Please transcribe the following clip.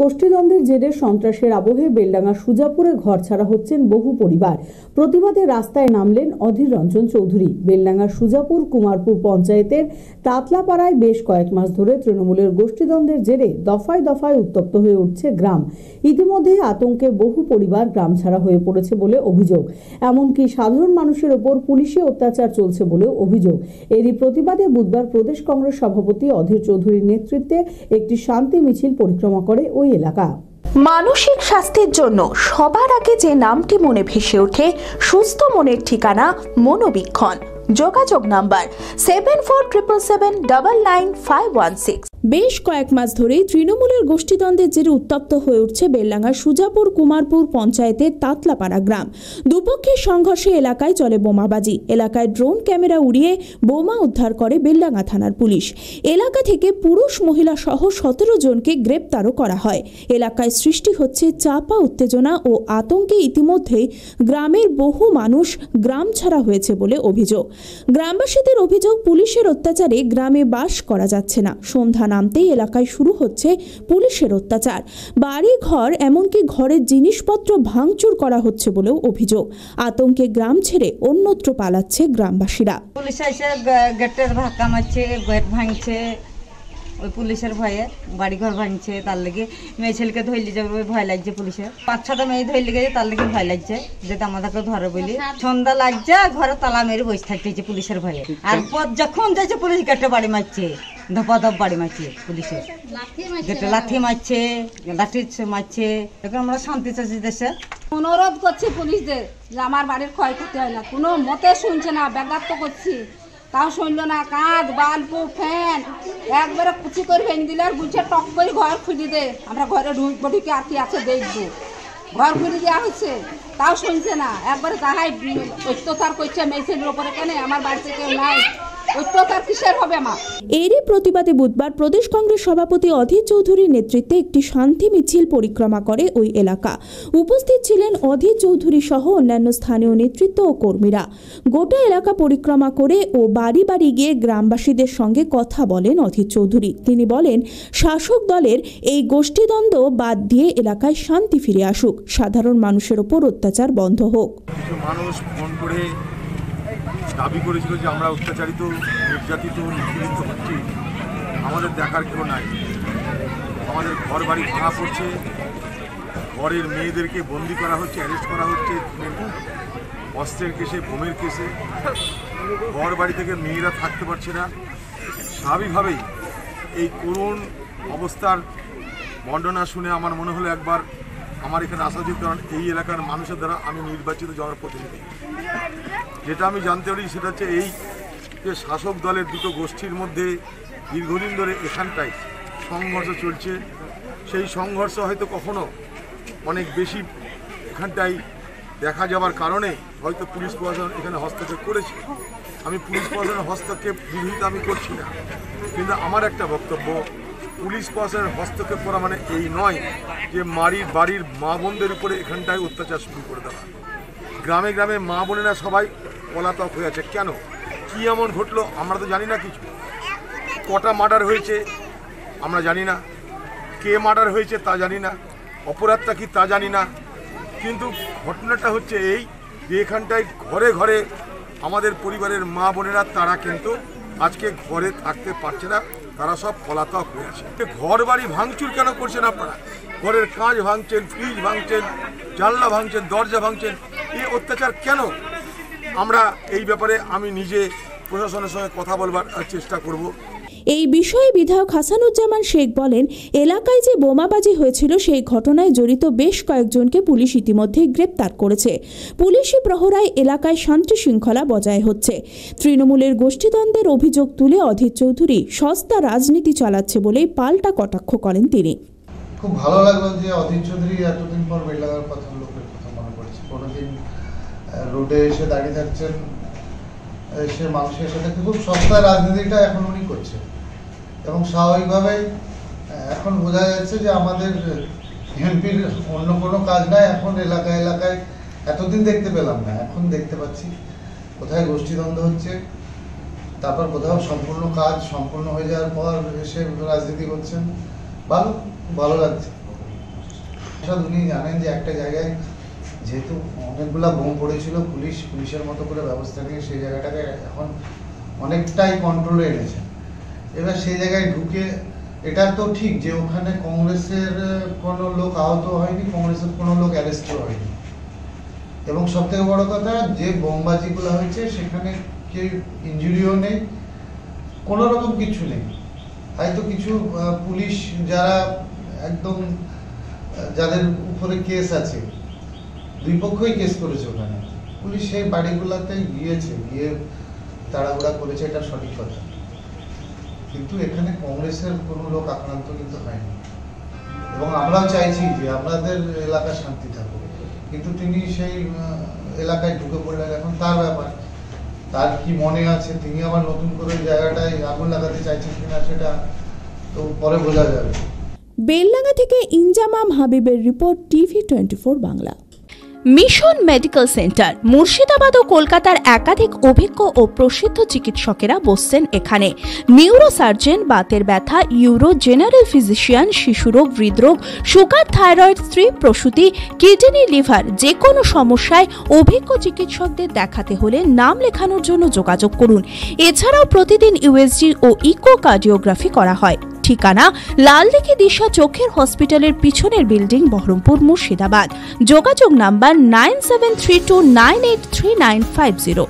গোষ্ঠীদ্বন্দ্বের জেরে সন্ত্রাসের আবহে বেলডাঙ্গা সুজাপুরে ঘর ছাড়া হচ্ছেন বহু পরিবার। প্রতিবাদে রাস্তায় নামলেন অধীর রঞ্জন চৌধুরী। বেলডাঙ্গার সুজাপুর কুমারপুর পঞ্চায়েতের তাতলাপাড়ায় বেশ কয়েক মাস ধরে তৃণমূলের গোষ্ঠীদ্বন্দ্বের জেরে দফায় দফায় উত্তপ্ত হয়ে উঠছে গ্রাম। ইতিমধ্যে আতঙ্কে বহু পরিবার গ্রাম ছাড়া হয়ে পড়েছে বলে অভিযোগ। এমনকি সাধারণ মানুষের ওপর পুলিশে অত্যাচার চলছে বলেও অভিযোগ। এরই প্রতিবাদে বুধবার প্রদেশ কংগ্রেস সভাপতি অধীর চৌধুরীর নেতৃত্বে একটি শান্তি মিছিল পরিক্রমা করে ওই এলাকা। মানসিক স্বাস্থ্যের জন্য সবার আগে যে নামটি মনে ভেসে ওঠে, সুস্থ মনের ঠিকানা মনোবীক্ষণ। যোগাযোগ number seven four triple seven double nine five one six বেশ কয়েক মাস ধরেই তৃণমূলের গোষ্ঠীদ্বন্দ্বের জেরে উত্তপ্ত হয়ে উঠছে বেলডাঙ্গার সুজাপুর কুমারপুর পঞ্চায়েতের তাতলাপাড়া গ্রাম। দুপক্ষের সংঘর্ষে এলাকায় চলে বোমাবাজি। এলাকায় ড্রোন ক্যামেরা উড়িয়ে বোমা উদ্ধার করে বেলডাঙ্গা থানার পুলিশ। এলাকা থেকে পুরুষ মহিলা সহ সতেরো জনকে গ্রেপ্তারও করা হয়। এলাকায় সৃষ্টি হচ্ছে চাপা উত্তেজনা ও আতঙ্কে ইতিমধ্যেই গ্রামের বহু মানুষ গ্রাম ছাড়া হয়েছে বলে অভিযোগ। গ্রামবাসীদের অভিযোগ, পুলিশের অত্যাচারে গ্রামে বাস করা যাচ্ছে না। সন্ধ্যা নামতেই এলাকায় শুরু হচ্ছে পুলিশের অত্যাচার। বাড়ি ঘর এমনকি ঘরের জিনিসপত্র ভাঙচুর করা হচ্ছে বলেও অভিযোগ। আতঙ্কে গ্রাম ছেড়ে অন্যত্র পালাচ্ছে গ্রামবাসীরা। পুলিশ এসে গেটের ধাক্কা মারছে, গেট ভাঙছে। ওই পুলিশের ভয়ে বাড়িঘর ভাঙছে, তার লেগে মেয়ে ছেলেকে ধরলি যাবে ওই ভয় লাগছে পুলিশের পাঁচ ছটা মেয়ে ধরলে গেছে তার লেগে ভয় লাগছে যেটা আমাদেরকে ধরে বলি। সন্ধ্যা লাগছে ঘরে তালা মেরে বসে থাকতেছে পুলিশের ভয়ে। আর পর যখন যাচ্ছে পুলিশ গেটে বাড়ি মারছে। ধপাধপ বাড়ি মারছে পুলিশের গেটে লাঠি মারছে লাঠি মারছে এখন আমরা শান্তি চাচ্ছি দেশে। অনুরোধ করছি পুলিশদের যে আমার বাড়ির ক্ষয়ক্ষতি হয় না। কোনো মতে শুনছে না ব্যাঘাত করছি। তাও শুনলো না কাঁধ বাল্ব ফ্যান একবারে কুচি করে ভেঙে দিলে আর বুঝছে টক করে ঘর খুলি দে। আমরা ঘরে ঢুকবো ঢুকে আর কি আছে দেখব। ঘর খুলে দেওয়া হচ্ছে তাও শুনছে না। একবারে তাহাই অত্যাচার করছে মেয়েছেলের ওপরে কেন আমার বাড়িতে কেউ নাই। কিসের হবে এরই প্রতিবাদে বুধবার প্রদেশ কংগ্রেস সভাপতি অধীর চৌধুরীর নেতৃত্বে একটি শান্তি মিছিল পরিক্রমা করে ওই এলাকা। উপস্থিত ছিলেন অধীর চৌধুরী সহ অন্যান্য স্থানীয় নেতৃত্ব ও কর্মীরা। গোটা এলাকা পরিক্রমা করে ও বাড়ি বাড়ি গিয়ে গ্রামবাসীদের সঙ্গে কথা বলেন অধীর চৌধুরী। তিনি বলেন শাসক দলের এই গোষ্ঠীদ্বন্দ্ব বাদ দিয়ে এলাকায় শান্তি ফিরে আসুক। সাধারণ মানুষের ওপর অত্যাচার বন্ধ হোক। কিছু মানুষ ফোন করে দাবি করেছিল যে আমরা অত্যাচারিত, নির্যাতিত, নিপীড়িত হচ্ছি। আমাদের দেখার কেউ নাই। আমাদের ঘর বাড়ি ভাঙা পড়ছে। ঘরের মেয়েদেরকে বন্দি করা হচ্ছে, অ্যারেস্ট করা হচ্ছে। অস্ত্রের কেসে, বোমের কেসে। ঘর বাড়ি থেকে মেয়েরা থাকতে পারছে না। স্বাভাবিকভাবেই এই করুণ অবস্থার বর্ণনা শুনে আমার মনে হলো একবার আমার এখানে আসা উচিত, কারণ এই এলাকার মানুষের দ্বারা আমি নির্বাচিত জনপ্রতিনিধি। যেটা আমি জানতে পারি সেটা হচ্ছে এই যে শাসক দলের দুটো গোষ্ঠীর মধ্যে দীর্ঘদিন ধরে এখানটায় সংঘর্ষ চলছে। সেই সংঘর্ষ হয়তো কখনো অনেক বেশি এখানটায় দেখা যাওয়ার কারণে হয়তো পুলিশ প্রশাসন এখানে হস্তক্ষেপ করেছে। আমি পুলিশ প্রশাসনের হস্তক্ষেপ বিরোধিতা আমি করছি না। কিন্তু আমার একটা বক্তব্য, পুলিশ প্রশাসনের হস্তক্ষেপ করা মানে এই নয় যে মারির বাড়ির মা বোনদের উপরে এখানটায় অত্যাচার শুরু করে দেওয়া। গ্রামে গ্রামে মা বোনেরা সবাই পলাতক হয়ে আছে। কেন? কি এমন ঘটলো? আমরা তো জানি না কিছু। কটা মার্ডার হয়েছে, আমরা জানি না। কে মার্ডার হয়েছে তা জানি না। অপরাধটা কি তা জানি না। কিন্তু ঘটনাটা হচ্ছে এই যে এখানটায় ঘরে ঘরে আমাদের পরিবারের মা বোনেরা, তারা কিন্তু আজকে ঘরে থাকতে পারছে না। তারা সব পলাতক হয়ে আছে। ঘর বাড়ি ভাঙচুর কেন করছেন আপনারা? ঘরের কাঁচ ভাঙছেন, ফ্রিজ ভাঙছেন, জানলা ভাঙছেন, দরজা ভাঙছেন। এই অত্যাচার কেন? আমরা এই ব্যাপারে আমি নিজে প্রশাসনের সঙ্গে কথা বলবার চেষ্টা করব। এই বিষয়ে বিধায়ক হাসানুজ্জামান শেখ বলেন এলাকায় যে বোমাবাজি হয়েছিল সেই ঘটনায় জড়িত বেশ কয়েকজনকে পুলিশ ইতিমধ্যে গ্রেপ্তার করেছে। পুলিশি প্রহরায় এলাকায় শান্তি শৃঙ্খলা বজায় হচ্ছে। তৃণমূলের গোষ্ঠীদ্বন্দ্বের অভিযোগ তুলে অধীর চৌধুরী সস্তা রাজনীতি চালাচ্ছে বলেই পাল্টা কটাক্ষ করেন তিনি। খুব ভালো লাগল যে অধীর চৌধুরী এতদিন পর বেলাগার কথা লোকের কথা মনে পড়ছে কোনোদিন আহ, রোডে এসে দাঁড়িয়ে থাকছেন এসে মানুষের সাথে খুব সস্তা রাজনীতিটা এখন উনি করছেন। এবং স্বাভাবিকভাবে আহ, এখন বোঝা যাচ্ছে যে আমাদের এমপির অন্য কোনো কাজ নাই এখন এলাকায় এলাকায় এতদিন দেখতে পেলাম না এখন দেখতে পাচ্ছি কোথায় গোষ্ঠীদ্বন্দ্ব হচ্ছে তারপর কোথাও সম্পূর্ণ কাজ সম্পূর্ণ হয়ে যাওয়ার পর এসে রাজনীতি করছেন। ভালো ভালো লাগছে। উনি জানেন যে একটা জায়গায় যেহেতু অনেকগুলা বোম পড়েছিল, পুলিশ, পুলিশের মতো করে ব্যবস্থা নিয়ে সেই জায়গাটাকে এখন অনেকটাই কন্ট্রোলে এনেছে। এবার সেই জায়গায় ঢুকে, এটা তো ঠিক যে ওখানে কংগ্রেসের কোনো লোক আহত হয়নি, কংগ্রেসের কোনো লোক অ্যারেস্টও হয়নি। এবং সব থেকে বড় কথা, যে বোমবাজিগুলো হয়েছে, সেখানে কেউ ইঞ্জুরিও নেই, কোনো রকম কিছু নেই। হয়তো কিছু পুলিশ যারা একদম যাদের উপরে কেস আছে দুই পক্ষই কেস করেছে ওখানে। পুলিশ সেই বাড়িগুলোতে গিয়েছে, গিয়ে তাড়াহুড়া করেছে, এটা সঠিক কথা। কিন্তু এখানে কংগ্রেসের কোনো লোক আক্রান্ত কিন্তু হয়নি। এবং আমরাও চাইছি যে আপনাদের এলাকা শান্তি থাকুক। কিন্তু তিনি সেই এলাকায় ঢুকে পড়লেন। এখন তার ব্যাপার। তার কি মনে আছে? তিনি আবার নতুন করে জায়গাটায় আগুন লাগাতে চাইছেন কিনা সেটা তো পরে বোঝা যাবে। বেলডাঙ্গা থেকে ইনজামাম হাবিবের report TV twenty Bangla. Mission medical centre, Murshidabad ও কলকাতার একাধিক অভিজ্ঞ ও প্রসিদ্ধ চিকিৎসকেরা বসছেন এখানে। নিউরোসার্জন, বাতের ব্যথা ইউরো জেনারেল ফিজিশিয়ান, শিশুরোগ, হৃদরোগ, সুগার, থাইরয়েড, স্ত্রী, প্রসূতি, কিডনি, লিভার যে কোনো সমস্যায় অভিজ্ঞ চিকিৎসকদের দেখাতে হলে নাম লেখানোর জন্য যোগাযোগ করুন। এছাড়াও প্রতিদিন ইউএসজি ও ইকোকার্ডিওগ্রাফি করা হয়। ঠিকানা লালদিঘি দিশা চোখের হসপিটালের পিছনের বিল্ডিং, বহরমপুর, মুর্শিদাবাদ। যোগাযোগ number nine seven three two nine eight three nine five zero.